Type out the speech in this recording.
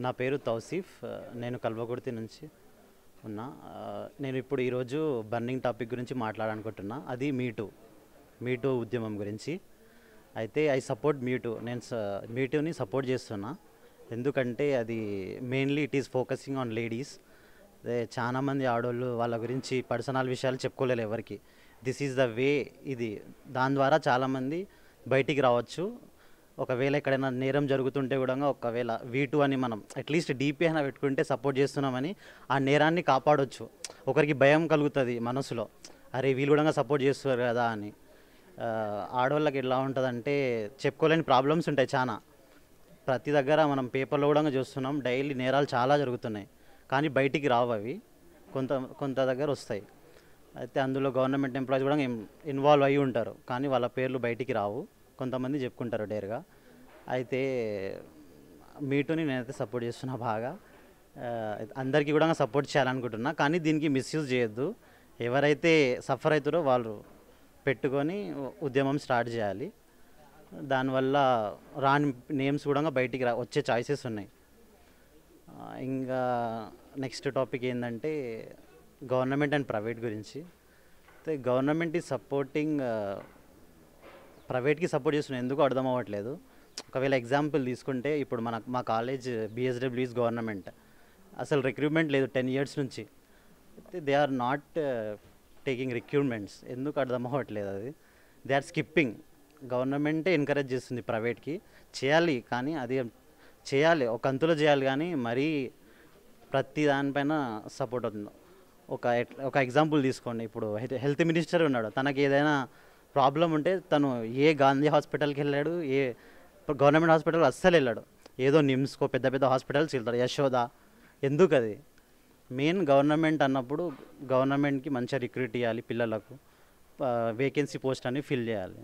నా పేరు తౌసీఫ్ నేను కల్వకుర్తి నుంచి ఉన్నా. నేను ఇప్పుడు ఈరోజు బర్నింగ్ టాపిక్ గురించి మాట్లాడాలనుకుంటున్నా. అది మీటూ మీటూ ఉద్యమం గురించి. అయితే ఐ సపోర్ట్ మీటూ నేను మీటూని సపోర్ట్ చేస్తున్నా. ఎందుకంటే అది mainly it is focusing on ladies. అదే చాలా మంది ఆడవాళ్ళు వాళ్ళ గురించి పర్సనల్ విషయాలు చెప్పుకోలేరు ఎవరికి. దిస్ ఈజ్ ద వే ఇది. దాని ద్వారా చాలామంది బయటికి రావచ్చు. ఒకవేళ ఎక్కడైనా నేరం జరుగుతుంటే కూడా ఒకవేళ వీటు అని మనం అట్లీస్ట్ డీపీ అయినా పెట్టుకుంటే సపోర్ట్ చేస్తున్నామని ఆ నేరాన్ని కాపాడొచ్చు. ఒకరికి భయం కలుగుతుంది మనసులో. అరే వీళ్ళు కూడా సపోర్ట్ చేస్తున్నారు కదా అని. ఆడవాళ్ళకి ఎలా ఉంటుందంటే చెప్పుకోలేని ప్రాబ్లమ్స్ ఉంటాయి చాలా ప్రతి దగ్గర మనం పేపర్లో కూడా చూస్తున్నాం డైలీ నేరాలు చాలా జరుగుతున్నాయి. కానీ బయటికి రావు అవి. కొంత కొంత దగ్గర వస్తాయి. అయితే అందులో గవర్నమెంట్ ఎంప్లాయీస్ కూడా ఇన్వాల్వ్ అయ్యి ఉంటారు. కానీ వాళ్ళ పేర్లు బయటికి రావు. కొంతమంది చెప్పుకుంటారు డేర్గా. అయితే మీటుని నేనైతే సపోర్ట్ చేస్తున్నా బాగా. అందరికీ కూడా సపోర్ట్ చేయాలనుకుంటున్నా. కానీ దీనికి మిస్యూజ్ చేయొద్దు. ఎవరైతే సఫర్ అవుతారో వాళ్ళు పెట్టుకొని ఉద్యమం స్టార్ట్ చేయాలి. దానివల్ల రాని నేమ్స్ కూడా బయటికి రా వచ్చే చాయిసెస్ ఉన్నాయి. ఇంకా నెక్స్ట్ టాపిక్ ఏంటంటే గవర్నమెంట్ అండ్ ప్రైవేట్ గురించి. అయితే గవర్నమెంట్ ఈ సపోర్టింగ్ ప్రైవేట్కి సపోర్ట్ చేస్తున్న ఎందుకు అర్థం అవ్వట్లేదు. ఒకవేళ ఎగ్జాంపుల్ తీసుకుంటే ఇప్పుడు మన మా కాలేజ్ బిఎస్డబ్ల్యూఈస్ గవర్నమెంట్ అసలు రిక్రూట్మెంట్ లేదు టెన్ ఇయర్స్ నుంచి. అయితే they are not taking recruitments ఎందుకు అర్థం అవ్వట్లేదు అది. దే ఆర్ స్కిప్పింగ్ గవర్నమెంటే ఎంకరేజ్ చేస్తుంది ప్రైవేట్కి. చేయాలి కానీ అది చేయాలి. ఒక అంతులో చేయాలి కానీ మరీ ప్రతి దానిపైన సపోర్ట్ అవుతుంది. ఒక ఒక ఎగ్జాంపుల్ తీసుకోండి. ఇప్పుడు హెల్త్ మినిస్టర్ ఉన్నాడు. తనకి ఏదైనా ప్రాబ్లం ఉంటే తను ఏ గాంధీ హాస్పిటల్కి వెళ్ళాడు ఏ గవర్నమెంట్ హాస్పిటల్ అస్సలు వెళ్ళాడు. ఏదో నిమ్స్కో పెద్ద పెద్ద హాస్పిటల్స్ వెళ్తాడు యశోద. ఎందుకు అది మెయిన్ గవర్నమెంట్ అన్నప్పుడు గవర్నమెంట్కి మంచిగా రిక్రూట్ చేయాలి పిల్లలకు వేకెన్సీ పోస్ట్ అని ఫిల్ చేయాలి.